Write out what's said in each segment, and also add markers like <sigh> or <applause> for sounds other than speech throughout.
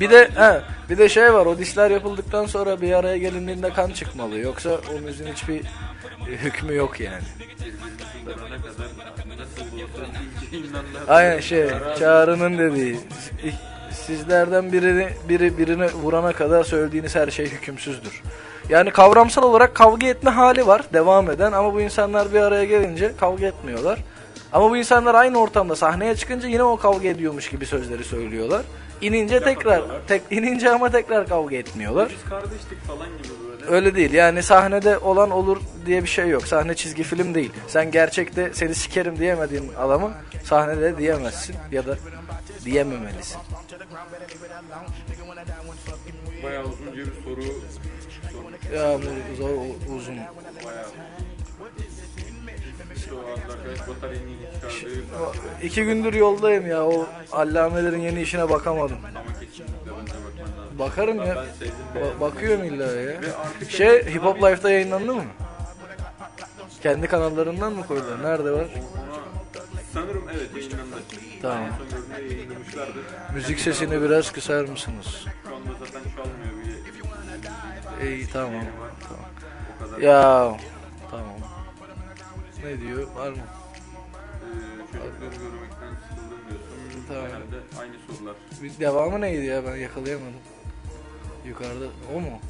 Bir de he, bir de şey var. O disler yapıldıktan sonra bir araya gelindiğinde kan çıkmalı. Yoksa o müziğin hiçbir hükmü yok yani. Aynen şey Çağrı'nın dediği sizlerden birini biri birini vurana kadar söylediğiniz her şey hükümsüzdür. Yani kavramsal olarak kavga etme hali var devam eden ama bu insanlar bir araya gelince kavga etmiyorlar. Ama bu insanlar aynı ortamda sahneye çıkınca yine o kavga ediyormuş gibi sözleri söylüyorlar. İnince tekrar tek inince ama tekrar kavga etmiyorlar. Biz kardeştik falan gibi böyle. Öyle değil yani sahnede olan olur diye bir şey yok. Sahne çizgi film değil. Sen gerçekte seni sikerim diyemediğin adamı sahnede diyemezsin ya da diyememelisin. Bayağı uzunca bir soru. soru. Ya bu zor uzun. Bayağı. İki gündür yoldayım ya o allamelerin yeni işine bakamadım. Bakarım ya. Ba- bakıyorum illa ya. Şey Hip Hop Life'da yayınlandı mı? Kendi kanallarından mı koydular? Nerede var? Sanırım evet yayınlandı. Tamam. Müzik sesini biraz kısar mısınız? Şu anda zaten çalmıyor bir İyi tamam. tamam. Ya. Ne diyor? Var mı? Ee, çocukları görmekten sıkıldım diyorsun. Tamam. Genelde aynı sorular Bir devamı neydi ya ben yakalayamadım. Yukarıda o mu?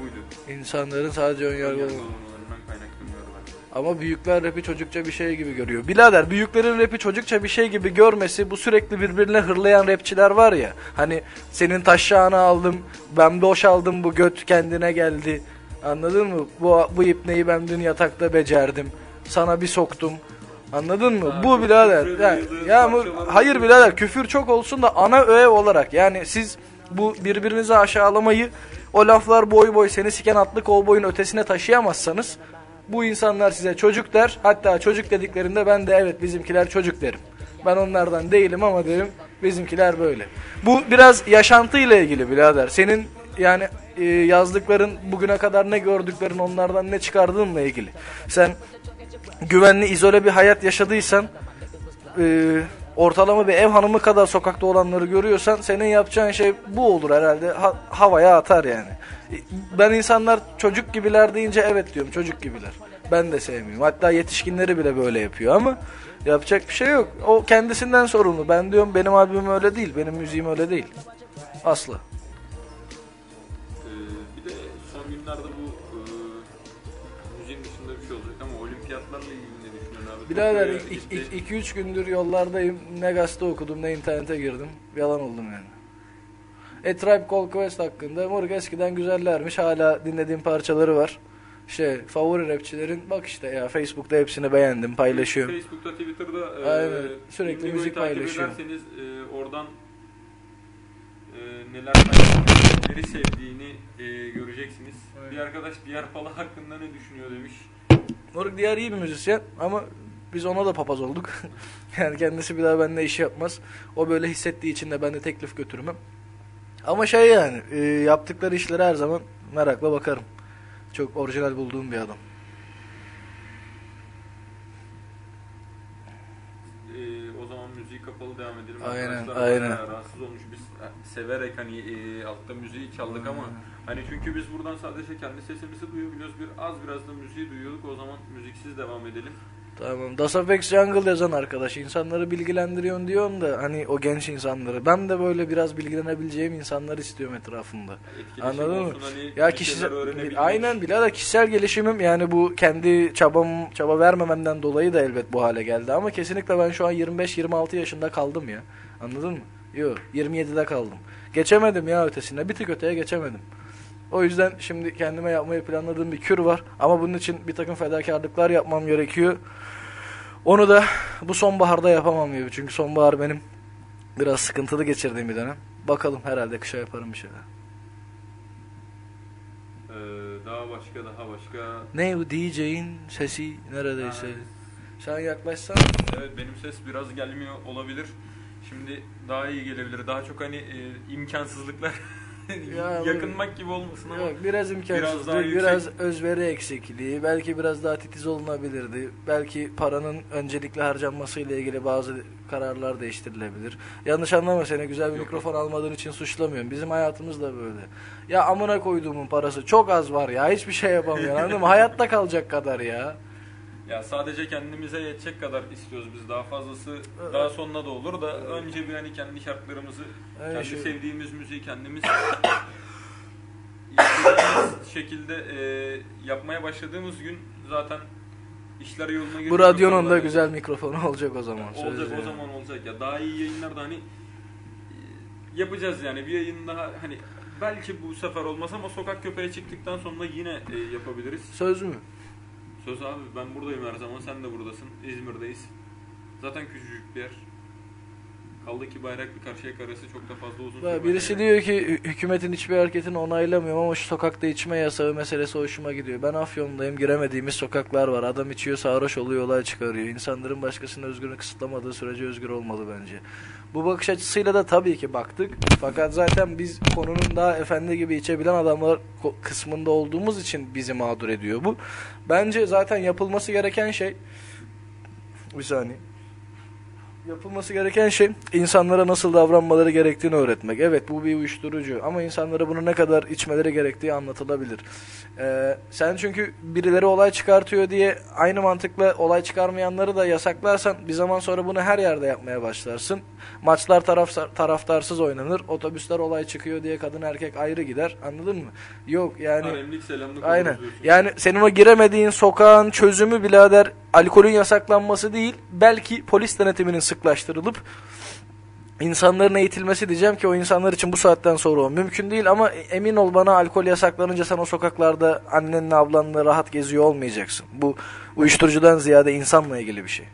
buydu. İnsanların sadece ön yargılı. Yargılamalarından kaynaklanıyor bence. Ama büyükler rapi çocukça bir şey gibi görüyor. Bilader büyüklerin rapi çocukça bir şey gibi görmesi bu sürekli birbirine hırlayan rapçiler var ya. Hani senin taşağını aldım, ben boş aldım bu göt kendine geldi. Anladın mı? Bu, bu ipneyi ben dün yatakta becerdim. Sana bir soktum. Anladın mı? Ha, bu birader. Ya, ya bu, hayır birader küfür çok olsun da ana öğe olarak. Yani siz bu birbirinizi aşağılamayı o laflar boy boy seni siken atlı kovboyun ötesine taşıyamazsanız bu insanlar size çocuk der. Hatta çocuk dediklerinde ben de evet bizimkiler çocuk derim. Ben onlardan değilim ama derim bizimkiler böyle. Bu biraz yaşantıyla ilgili birader. Senin yani e, yazdıkların bugüne kadar ne gördüklerin onlardan ne çıkardığınla ilgili. Sen güvenli izole bir hayat yaşadıysan e, ortalama bir ev hanımı kadar sokakta olanları görüyorsan senin yapacağın şey bu olur herhalde Ha- havaya atar yani. E, Ben insanlar çocuk gibiler deyince evet diyorum çocuk gibiler. Ben de sevmiyorum. Hatta yetişkinleri bile böyle yapıyor ama yapacak bir şey yok. O kendisinden sorumlu. Ben diyorum benim albümüm öyle değil. Benim müziğim öyle değil. Asla. Ee, bir de son günlerde bu e, müziğin dışında bir şey olacak ama olimpiyatlarla ilgili ne düşünüyorsun abi? Birader Tokyo'ya gitti. 2-3 gündür yollardayım. Ne gazete okudum ne internete girdim. Yalan oldum yani. A Tribe Called Quest hakkında. Morg eskiden güzellermiş. Hala dinlediğim parçaları var. Şey favori rapçilerin bak işte ya Facebook'ta hepsini beğendim paylaşıyorum. Facebook'ta, Twitter'da e, Aynen, sürekli Indigo'yu müzik takip paylaşıyor. ederseniz e, oradan e, neler göreceksiniz. Aynen. Bir arkadaş diğer pala hakkında ne düşünüyor demiş. Morg diğer iyi bir müzisyen ama biz ona da papaz olduk. <laughs> yani kendisi bir daha benimle iş yapmaz. O böyle hissettiği için de ben de teklif götürmem. Ama şey yani e, yaptıkları işlere her zaman merakla bakarım. Çok orijinal bulduğum bir adam. E, o zaman müziği kapalı devam edelim. Aynen, Arkadaşlar aynen. rahatsız olmuş. Severek hani e, altta müziği çaldık ama hani çünkü biz buradan sadece kendi sesimizi duyabiliyoruz. Bir az biraz da müziği duyuyorduk. O zaman müziksiz devam edelim. Tamam. Das Apex Jungle yazan arkadaş. insanları bilgilendiriyorsun diyorsun da hani o genç insanları. Ben de böyle biraz bilgilenebileceğim insanlar istiyorum etrafımda. Etkileşim Anladın mı? Hani Ya kişisel aynen birader kişisel gelişimim yani bu kendi çabam çaba vermememden dolayı da elbet bu hale geldi ama kesinlikle ben şu an 25-26 yaşında kaldım ya. Anladın mı? Yok 27'de kaldım. Geçemedim ya ötesine. Bir tık öteye geçemedim. O yüzden şimdi kendime yapmayı planladığım bir kür var. Ama bunun için bir takım fedakarlıklar yapmam gerekiyor. Onu da bu sonbaharda yapamam gibi. Çünkü sonbahar benim biraz sıkıntılı geçirdiğim bir dönem. Bakalım herhalde kışa yaparım bir şeyler. Ee, daha başka daha başka. Ne bu DJ'in sesi neredeyse. Yani, Sen yaklaşsan. evet benim ses biraz gelmiyor olabilir. Şimdi daha iyi gelebilir. Daha çok hani e, imkansızlıklar <laughs> Ya yakınmak gibi olmasın ama Yok, biraz imkansızlık, Biraz daha biraz, yüksek. özveri eksikliği, belki biraz daha titiz olunabilirdi. Belki paranın öncelikle harcanmasıyla ilgili bazı kararlar değiştirilebilir. Yanlış anlama seni güzel bir Yok. mikrofon almadığın için suçlamıyorum. Bizim hayatımız da böyle. Ya amına koyduğumun parası çok az var ya. Hiçbir şey yapamıyor anladın mı? Hayatta kalacak kadar ya. Ya sadece kendimize yetecek kadar istiyoruz biz. Daha fazlası daha sonuna da olur da önce bir hani kendi şartlarımızı, Evet, kendi şu- sevdiğimiz müziği kendimiz <coughs> şekilde e, yapmaya başladığımız gün zaten işler yoluna giriyor. Bu radyonun da güzel mikrofonu olacak o zaman. Olacak söz o yani. zaman olacak ya. Daha iyi yayınlar da hani e, yapacağız yani. Bir yayın daha hani belki bu sefer olmaz ama sokak köpeğe çıktıktan sonra yine e, yapabiliriz. Söz mü? Söz abi ben buradayım her zaman sen de buradasın. İzmir'deyiz. Zaten küçücük bir yer. Kaldı ki bayrak bir karşıya karası çok da fazla uzun Ya sürmez Birisi diyor ki hü- hükümetin hiçbir hareketini onaylamıyorum ama şu sokakta içme yasağı meselesi hoşuma gidiyor. Ben Afyon'dayım giremediğimiz sokaklar var. Adam içiyor sarhoş oluyor olay çıkarıyor. İnsanların başkasının özgürlüğünü kısıtlamadığı sürece özgür olmalı bence. Bu bakış açısıyla da tabii ki baktık. Fakat zaten biz konunun daha efendi gibi içebilen adamlar kısmında olduğumuz için bizi mağdur ediyor bu. Bence zaten yapılması gereken şey bir saniye. Yapılması gereken şey insanlara nasıl davranmaları gerektiğini öğretmek. Evet bu bir uyuşturucu ama insanlara bunu ne kadar içmeleri gerektiği anlatılabilir. Ee, sen çünkü birileri olay çıkartıyor diye aynı mantıkla olay çıkarmayanları da yasaklarsan bir zaman sonra bunu her yerde yapmaya başlarsın. Maçlar taraf, taraftarsız oynanır. Otobüsler olay çıkıyor diye kadın erkek ayrı gider. Anladın mı? Yok yani... Haremlik selamlık Aynen. Yani senin o giremediğin sokağın çözümü birader alkolün yasaklanması değil. Belki polis denetiminin sıklaştırılıp insanların eğitilmesi diyeceğim ki o insanlar için bu saatten sonra o mümkün değil ama emin ol bana alkol yasaklanınca sen o sokaklarda annenle ablanla rahat geziyor olmayacaksın. Bu uyuşturucudan ziyade insanla ilgili bir şey.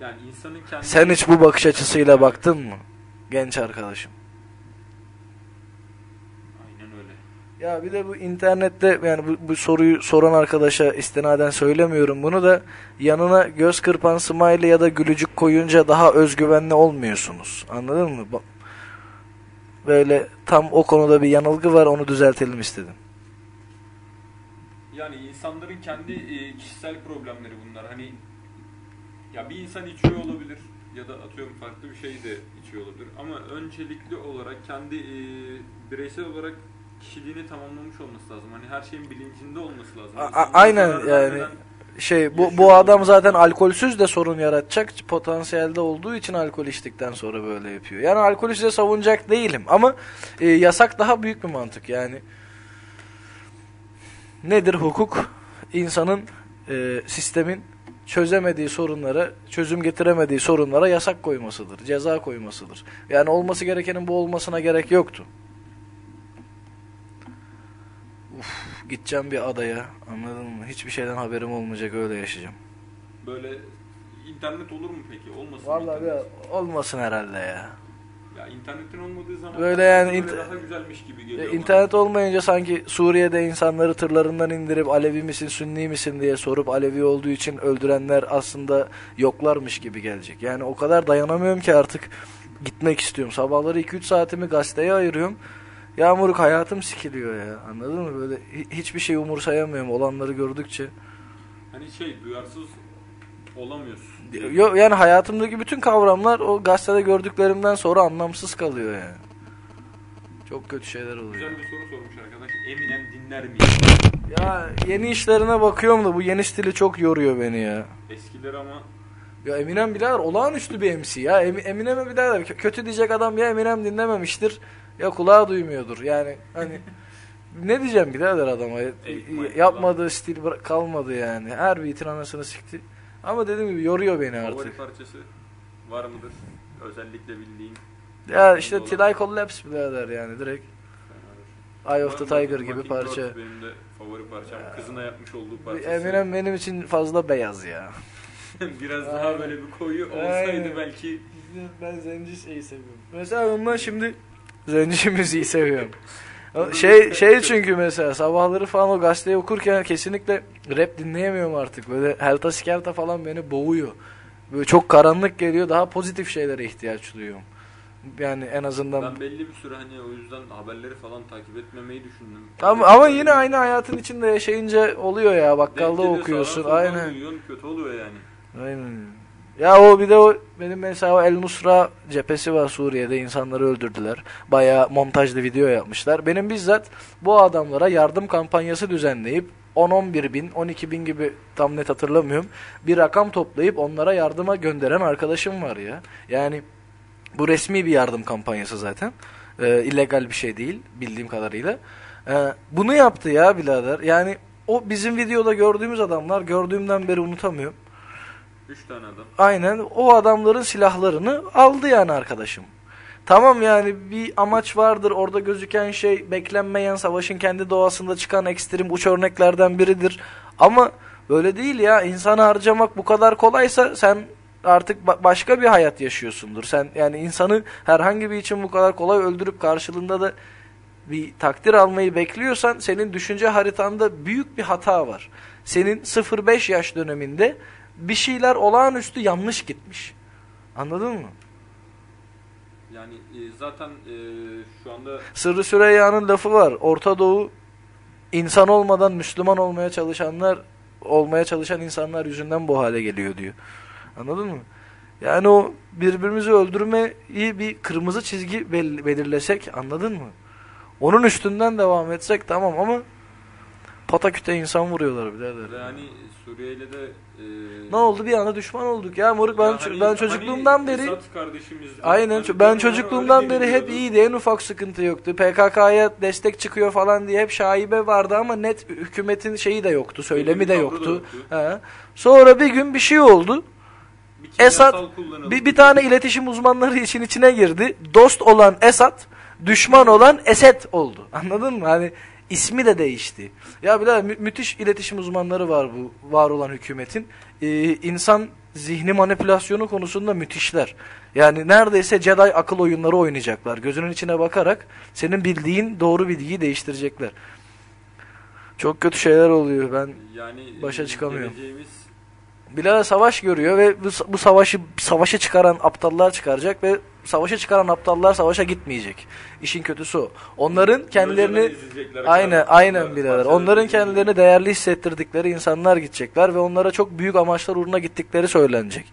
Yani insanın kendi... Sen hiç bu bakış açısıyla baktın mı? Genç arkadaşım. Aynen öyle. Ya bir de bu internette yani bu, bu soruyu soran arkadaşa istinaden söylemiyorum bunu da yanına göz kırpan smiley ya da gülücük koyunca daha özgüvenli olmuyorsunuz. Anladın mı? Böyle tam o konuda bir yanılgı var onu düzeltelim istedim. Yani insanların kendi e, kişisel problemleri bunlar. Hani ya bir insan içiyor olabilir ya da atıyorum farklı bir şey de içiyor olabilir. Ama öncelikli olarak kendi e, bireysel olarak kişiliğini tamamlamış olması lazım. Hani her şeyin bilincinde olması lazım. A- a- İnsanlara aynen yani. Şey bu bu adam zaten alkolsüz de sorun yaratacak potansiyelde olduğu için alkol içtikten sonra böyle yapıyor. Yani alkolü size savunacak değilim ama e, yasak daha büyük bir mantık yani. Nedir hukuk? İnsanın e, sistemin çözemediği sorunlara, çözüm getiremediği sorunlara yasak koymasıdır, ceza koymasıdır. Yani olması gerekenin bu olmasına gerek yoktu. Uf, gideceğim bir adaya, anladın mı? Hiçbir şeyden haberim olmayacak, öyle yaşayacağım. Böyle internet olur mu peki? Olmasın Vallahi internet? olmasın herhalde ya. Ya internetin olmadığı zaman Böyle yani böyle int- daha güzelmiş gibi geliyor. E, bana. İnternet olmayınca sanki Suriye'de insanları tırlarından indirip Alevi misin, Sünni misin diye sorup Alevi olduğu için öldürenler aslında yoklarmış gibi gelecek. Yani o kadar dayanamıyorum ki artık gitmek istiyorum. Sabahları 2-3 saatimi gazeteye ayırıyorum. Yağmuruk hayatım sikiliyor ya. Anladın mı? Böyle hi- hiçbir şey umursayamıyorum olanları gördükçe. Hani şey duyarsız olamıyorsun. Yo, yani hayatımdaki bütün kavramlar o gazetede gördüklerimden sonra anlamsız kalıyor yani. Çok kötü şeyler oluyor. Güzel bir soru sormuş arkadaş. Eminem dinler mi? Ya yeni işlerine bakıyorum da bu yeni stili çok yoruyor beni ya. Eskileri ama Ya Eminem birader olağanüstü bir MC ya. Em- Eminem'e birader kö- kötü diyecek adam ya Eminem dinlememiştir ya kulağı duymuyordur. Yani hani ne diyeceğim birader adama? Yapmadığı stil kalmadı yani. Her bir anasını sikti. Ama dediğim gibi yoruyor beni favori artık. parçası var mıdır? Özellikle bildiğin. Ya işte I Collapse birader yani direkt. Eye of the? Tiger gibi parça. Benim de favori parçam. Kızına yapmış olduğu parçası. Eminem benim için fazla beyaz ya. <laughs> Biraz daha Aynen. böyle bir koyu olsaydı Aynen. belki Ben zenci şeyi seviyorum. Mesela ondan şimdi zenci <laughs> müziği seviyorum. Şey şey çünkü mesela sabahları falan o gazeteyi okurken kesinlikle rap dinleyemiyorum artık. Böyle Helta Skelta falan beni boğuyor. Böyle çok karanlık geliyor. Daha pozitif şeylere ihtiyaç duyuyorum. Yani en azından Ben belli bir süre hani o yüzden haberleri falan takip etmemeyi düşündüm. ama, ama yine aynı hayatın içinde yaşayınca oluyor ya Denk bakkalda geliyor, okuyorsun. soldan Aynen. kötü oluyor yani. Aynen. Ya o bir de o benim mesela El Nusra cephesi var Suriye'de insanları öldürdüler. Bayağı montajlı video yapmışlar. Benim bizzat bu adamlara yardım kampanyası düzenleyip 10-11 bin, 12 bin gibi tam net hatırlamıyorum. Bir rakam toplayıp onlara yardıma gönderen arkadaşım var ya. Yani bu resmi bir yardım kampanyası zaten. Ee, illegal bir şey değil bildiğim kadarıyla. Ee, bunu yaptı ya birader. Yani o bizim videoda gördüğümüz adamlar gördüğümden beri unutamıyorum. Üç tane adam. Aynen o adamların silahlarını aldı yani arkadaşım. Tamam yani bir amaç vardır orada gözüken şey beklenmeyen savaşın kendi doğasında çıkan ekstrem uç örneklerden biridir. Ama böyle değil ya insanı harcamak bu kadar kolaysa sen artık ba- başka bir hayat yaşıyorsundur. Sen yani insanı herhangi bir için bu kadar kolay öldürüp karşılığında da bir takdir almayı bekliyorsan senin düşünce haritanda büyük bir hata var. Senin 0-5 yaş döneminde bir şeyler olağanüstü yanlış gitmiş. Anladın mı? Yani e, zaten e, şu anda Sırrı Süreyya'nın lafı var. Orta Doğu insan olmadan Müslüman olmaya çalışanlar olmaya çalışan insanlar yüzünden bu hale geliyor diyor. Anladın mı? Yani o birbirimizi öldürmeyi bir kırmızı çizgi bel- belirlesek anladın mı? Onun üstünden devam etsek tamam ama pataküte insan vuruyorlar birader. ve hani Suriye ile de e, Ne oldu bir anda düşman olduk ya moruk ben Ya hani- ben çocukluğumdan hani beri kardeşimiz Aynen Hani ben çocukluğumdan beri hep iyiydi en ufak sıkıntı yoktu. PKK'ya destek çıkıyor falan diye hep şaibe vardı ama net hükümetin şeyi de yoktu, söylemi de yoktu. yoktu. He. Sonra bir gün bir şey oldu. Bir Esad bir, bir tane iletişim uzmanları için içine girdi. Dost olan Esad, düşman olan Esed oldu. Anladın mı? Hani ismi de değişti. Ya bir mü- müthiş iletişim uzmanları var bu var olan hükümetin. Ee, insan zihni manipülasyonu konusunda müthişler. Yani neredeyse Jedi akıl oyunları oynayacaklar. Gözünün içine bakarak senin bildiğin doğru bilgiyi değiştirecekler. Çok kötü şeyler oluyor. Ben yani başa e, çıkamıyorum. geleceğimiz Bilal savaş görüyor ve bu, bu savaşı savaşı çıkaran aptallar çıkaracak ve savaşı çıkaran aptallar savaşa gitmeyecek. İşin kötüsü o. Onların kendilerini aynen aynen birader. Onların kendilerini değerli hissettirdikleri insanlar gidecekler ve onlara çok büyük amaçlar uğruna gittikleri söylenecek.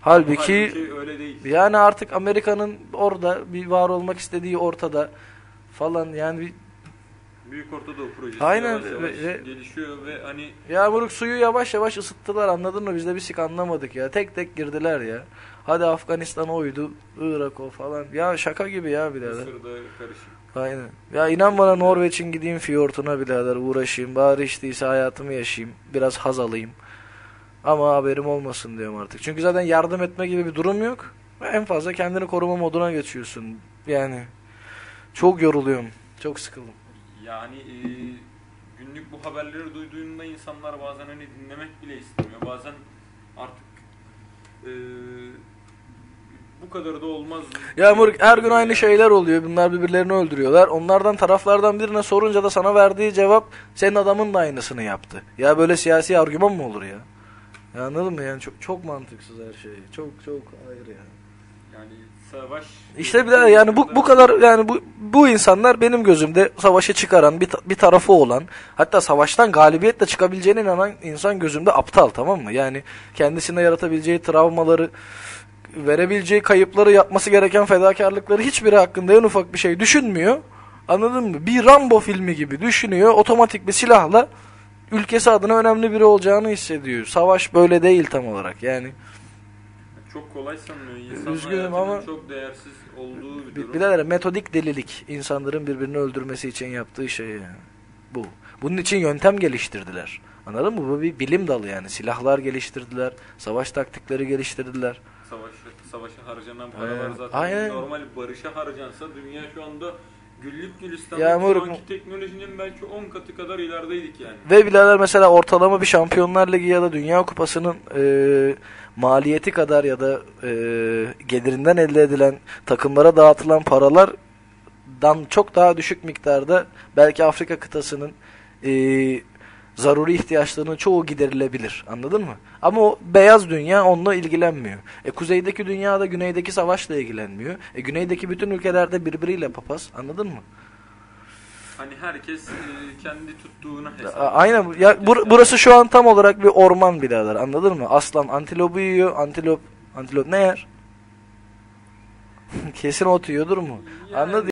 Halbuki Halbuki öyle değil. yani artık Amerika'nın orada bir var olmak istediği ortada falan yani bir Büyük Orta Doğu projesi Aynen, yavaş yavaş ve- gelişiyor ve hani Yağmurluk suyu yavaş yavaş ısıttılar anladın mı? Biz de bir sik anlamadık ya. Tek tek girdiler ya. Hadi Afganistan oydu, Irak o falan. Ya şaka gibi ya birader. Mısır'da karışık. Aynen. Ya inan bana Norveç'in gideyim fiyortuna birader uğraşayım. Bari hiç değilse hayatımı yaşayayım. Biraz haz alayım. Ama haberim olmasın diyorum artık. Çünkü zaten yardım etme gibi bir durum yok. En fazla kendini koruma moduna geçiyorsun. Yani çok yoruluyorum. Çok sıkıldım. Yani e, günlük bu haberleri duyduğunda insanlar bazen hani dinlemek bile istemiyor. Bazen artık e, bu kadar da olmaz. Ya Moruk her gün aynı şeyler oluyor. Bunlar birbirlerini öldürüyorlar. Onlardan taraflardan birine sorunca da sana verdiği cevap senin adamın da aynısını yaptı. Ya böyle siyasi argüman mı olur ya? Ya anladın mı? Yani çok çok mantıksız her şey. Çok çok hayır ya. Yani savaş İşte bir daha yani bu bu kadar yani bu bu insanlar benim gözümde savaşa çıkaran bir bir tarafı olan hatta savaştan galibiyetle çıkabileceğine inanan insan gözümde aptal tamam mı? Yani kendisine yaratabileceği travmaları verebileceği kayıpları yapması gereken fedakarlıkları hiçbiri hakkında en ufak bir şey düşünmüyor. Anladın mı? Bir Rambo filmi gibi düşünüyor. Otomatik bir silahla ülkesi adına önemli biri olacağını hissediyor. Savaş böyle değil tam olarak. Yani çok kolay sanmıyor. İnsan Üzgünüm ama- çok değersiz olduğu bir durum. Birader metodik delilik insanların birbirini öldürmesi için yaptığı şey yani. Bu. Bunun için yöntem geliştirdiler. Anladın mı? Bu bir bilim dalı yani. Silahlar geliştirdiler, savaş taktikleri geliştirdiler. Savaşa, savaşa harcanan paralar Aynen. zaten Aynen. normal barışa harcansa dünya şu anda güllük gülistanlık Ya şu anki teknolojinin belki 10 katı kadar ilerideydik yani. Ve birader mesela ortalama bir Şampiyonlar Ligi ya da Dünya Kupası'nın e, maliyeti kadar ya da e, gelirinden elde edilen takımlara dağıtılan paralardan çok daha düşük miktarda belki Afrika kıtasının e, zaruri ihtiyaçlarının çoğu giderilebilir. Anladın mı? Ama o beyaz dünya onunla ilgilenmiyor. E kuzeydeki dünya da güneydeki savaşla ilgilenmiyor. E güneydeki bütün ülkelerde birbiriyle papaz. Anladın mı? Hani herkes e, kendi tuttuğuna hesap. Aynen. Ya bur- burası şu an tam olarak bir orman birader. Anladın mı? Aslan antilopu yiyor. Antilop antilop ne yer? <laughs> Kesin ot yiyordur mu? Yani- Anladın?